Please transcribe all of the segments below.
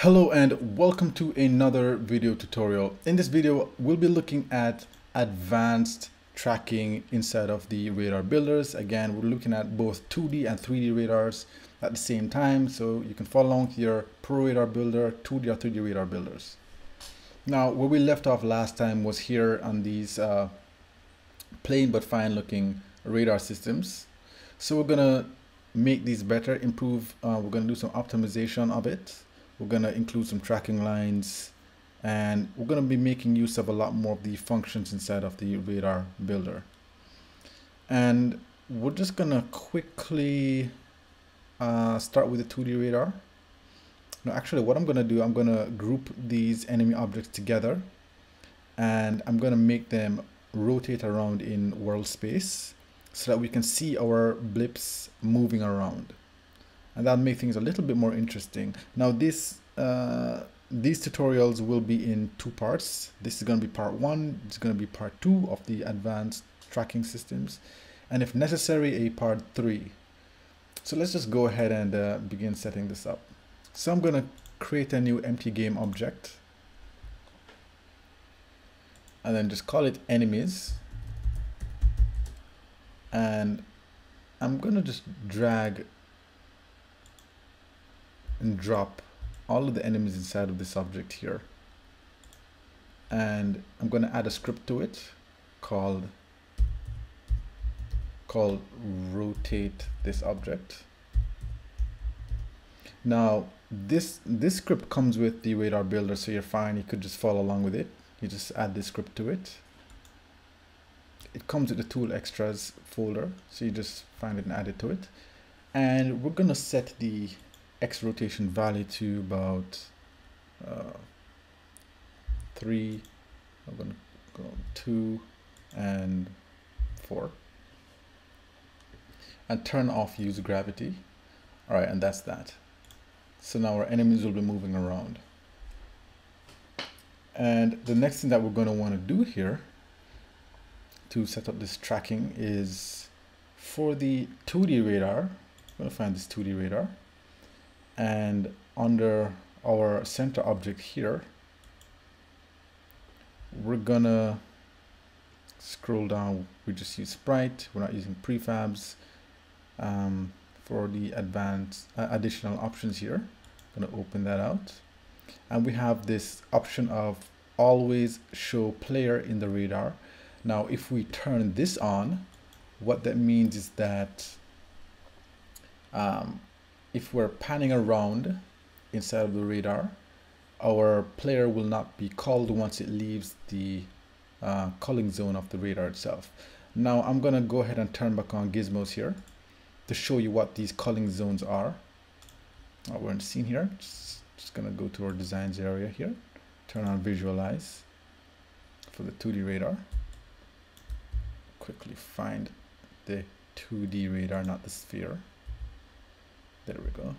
Hello and welcome to another video tutorial. In this video, we'll be looking at advanced tracking inside of the radar builders. Again, we're looking at both 2D and 3D radars at the same time. So you can follow along your Pro Radar Builder, 2D or 3D radar builders. Now, where we left off last time was here on these uh, plain but fine looking radar systems. So we're gonna make these better, improve, uh, we're gonna do some optimization of it we're going to include some tracking lines and we're going to be making use of a lot more of the functions inside of the radar builder. And we're just going to quickly uh, start with the 2D radar. Now, actually, what I'm going to do, I'm going to group these enemy objects together and I'm going to make them rotate around in world space so that we can see our blips moving around and that'll make things a little bit more interesting. Now this uh, these tutorials will be in two parts. This is going to be part one. It's going to be part two of the advanced tracking systems, and if necessary, a part three. So let's just go ahead and uh, begin setting this up. So I'm going to create a new empty game object and then just call it enemies and I'm gonna just drag and drop all of the enemies inside of this object here. And I'm going to add a script to it called called rotate this object. Now this this script comes with the radar builder so you're fine you could just follow along with it you just add this script to it it comes with the tool extras folder so you just find it and add it to it and we're gonna set the x rotation value to about uh, 3 I'm going to go 2 and 4 and turn off use gravity. Alright and that's that. So now our enemies will be moving around. And the next thing that we're going to want to do here to set up this tracking is for the 2D radar I'm going to find this 2D radar and under our center object here we're gonna scroll down. We just use sprite. We're not using prefabs um, for the advanced uh, additional options here. I'm gonna open that out. And we have this option of always show player in the radar. Now if we turn this on what that means is that um, if we're panning around inside of the radar, our player will not be culled once it leaves the uh, culling zone of the radar itself. Now I'm gonna go ahead and turn back on gizmos here to show you what these culling zones are. Uh, we're in scene here. Just, just gonna go to our designs area here. Turn on visualize for the 2D radar. Quickly find the 2D radar, not the sphere. There we go.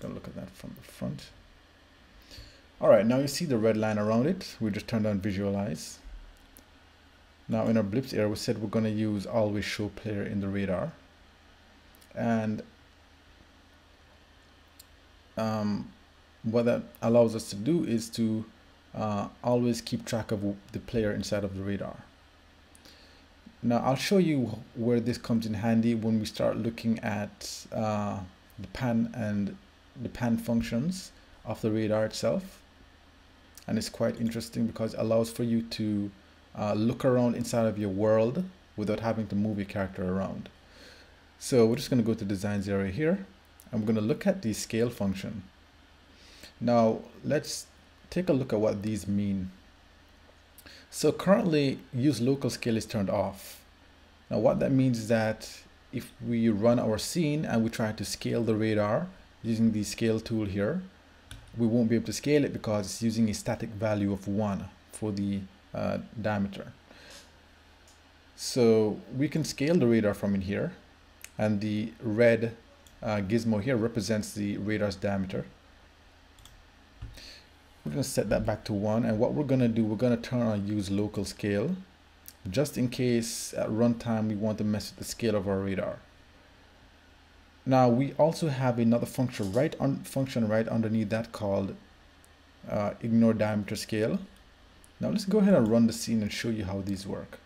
Gonna look at that from the front. All right, now you see the red line around it. We just turned on visualize. Now in our blips area, we said we're gonna use always show player in the radar. And um, what that allows us to do is to uh, always keep track of the player inside of the radar. Now I'll show you where this comes in handy when we start looking at uh, the pan and the pan functions of the radar itself. And it's quite interesting because it allows for you to uh, look around inside of your world without having to move your character around. So we're just going to go to designs area here. and we're going to look at the scale function. Now let's take a look at what these mean. So currently use local scale is turned off. Now what that means is that if we run our scene and we try to scale the radar using the scale tool here, we won't be able to scale it because it's using a static value of one for the uh, diameter. So we can scale the radar from in here and the red uh, gizmo here represents the radar's diameter. We're going to set that back to one. And what we're going to do, we're going to turn on use local scale just in case at runtime we want to mess with the scale of our radar. now we also have another function right on function right underneath that called uh, ignore diameter scale. Now let's go ahead and run the scene and show you how these work.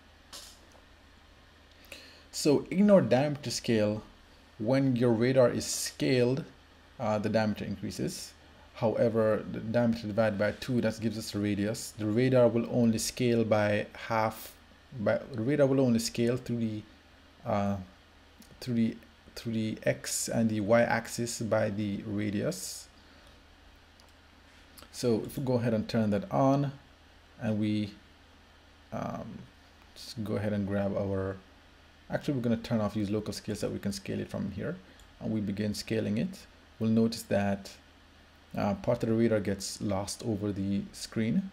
So ignore diameter scale, when your radar is scaled, uh, the diameter increases. However, the diameter divided by two, that gives us the radius. The radar will only scale by half, by, the radar will only scale through the, uh, through the, through the X and the Y axis by the radius. So if we go ahead and turn that on and we um, just go ahead and grab our Actually, we're going to turn off use local scale so that we can scale it from here. And we begin scaling it. We'll notice that uh, part of the radar gets lost over the screen.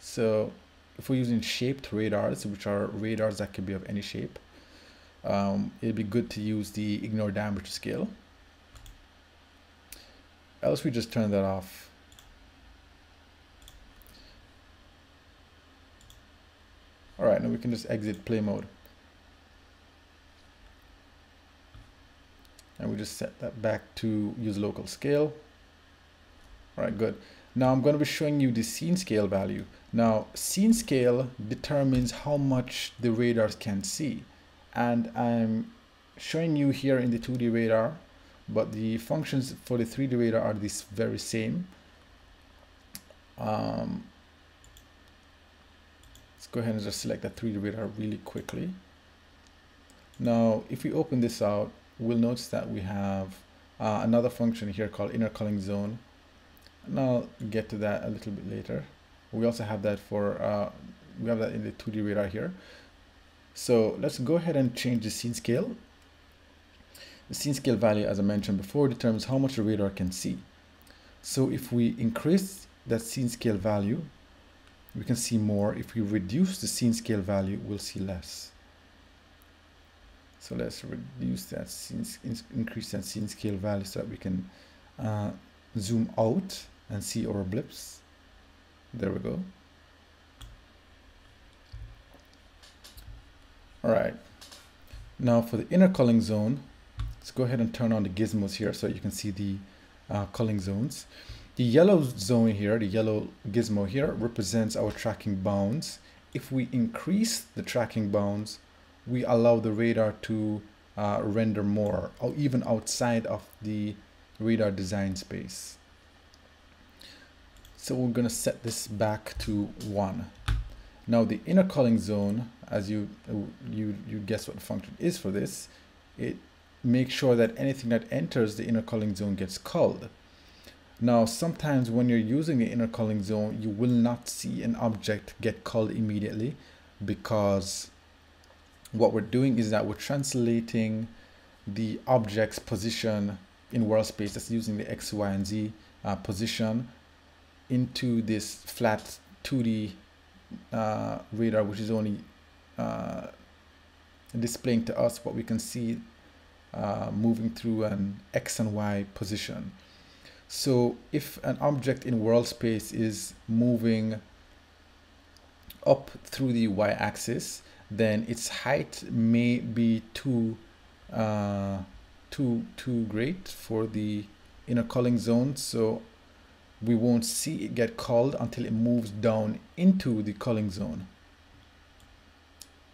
So if we're using shaped radars, which are radars that can be of any shape, um, it'd be good to use the ignore diameter scale. Else we just turn that off. All right, now we can just exit play mode. and we just set that back to use local scale all right good. Now I'm going to be showing you the scene scale value. Now scene scale determines how much the radars can see. And I'm showing you here in the 2D radar but the functions for the 3D radar are this very same. Um, let's go ahead and just select the 3D radar really quickly. Now if we open this out we'll notice that we have uh, another function here called inner culling zone and I'll get to that a little bit later. We also have that for uh, we have that in the 2d radar here. So let's go ahead and change the scene scale. The scene scale value as I mentioned before determines how much the radar can see. So if we increase that scene scale value we can see more. If we reduce the scene scale value we'll see less. So let's reduce that scene, increase that scene scale value so that we can uh, zoom out and see our blips. There we go. All right. Now for the inner culling zone, let's go ahead and turn on the gizmos here so you can see the uh, culling zones. The yellow zone here, the yellow gizmo here represents our tracking bounds. If we increase the tracking bounds, we allow the radar to uh, render more or even outside of the radar design space. So we're going to set this back to one. Now the inner culling zone, as you you you guess what the function is for this, it makes sure that anything that enters the inner culling zone gets culled. Now sometimes when you're using the inner culling zone, you will not see an object get culled immediately because what we're doing is that we're translating the object's position in world space that's using the X, Y, and Z uh, position into this flat 2D uh, radar, which is only uh, displaying to us what we can see uh, moving through an X and Y position. So if an object in world space is moving up through the Y axis, then its height may be too uh, too too great for the inner culling zone so we won't see it get culled until it moves down into the culling zone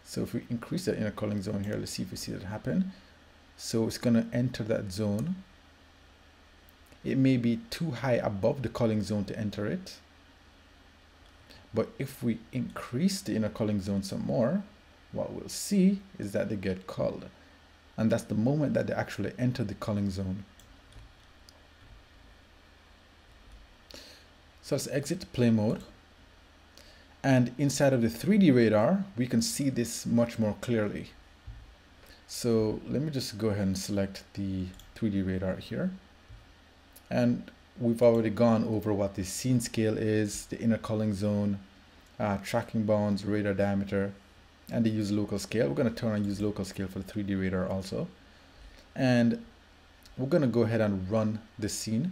so if we increase that inner culling zone here let's see if we see that happen so it's going to enter that zone it may be too high above the culling zone to enter it but if we increase the inner culling zone some more what we'll see is that they get culled. And that's the moment that they actually enter the culling zone. So let's exit play mode. And inside of the 3D radar, we can see this much more clearly. So let me just go ahead and select the 3D radar here. And we've already gone over what the scene scale is, the inner culling zone, uh, tracking bounds, radar diameter, and they use local scale. We're going to turn on use local scale for the 3D radar also. And we're going to go ahead and run the scene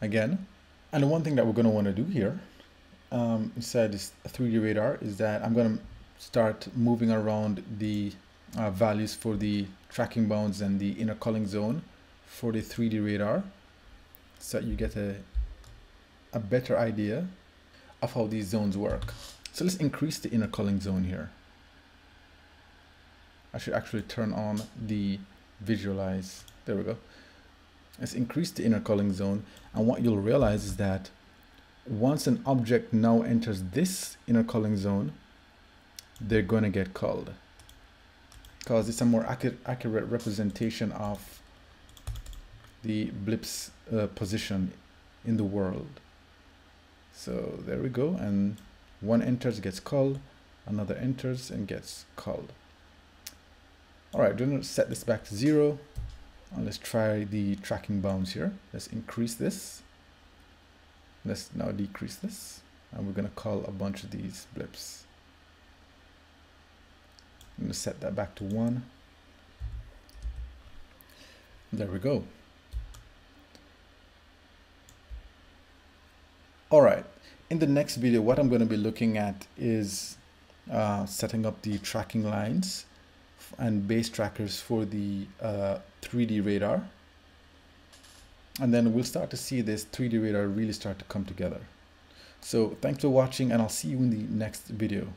again. And the one thing that we're going to want to do here um, inside this 3D radar is that I'm going to start moving around the uh, values for the tracking bounds and the inner culling zone for the 3D radar so that you get a, a better idea of how these zones work. So let's increase the inner culling zone here. I should actually turn on the visualize. There we go. Let's increase the inner culling zone. And what you'll realize is that once an object now enters this inner culling zone, they're going to get culled because it's a more accurate, representation of the blip's uh, position in the world. So there we go. And one enters, gets culled. Another enters and gets culled. All right, we're going to set this back to zero. Let's try the tracking bounds here. Let's increase this. Let's now decrease this. And we're going to cull a bunch of these blips. I'm going to set that back to one. There we go. All right. In the next video, what I'm going to be looking at is uh, setting up the tracking lines and base trackers for the uh, 3D radar. And then we'll start to see this 3D radar really start to come together. So thanks for watching and I'll see you in the next video.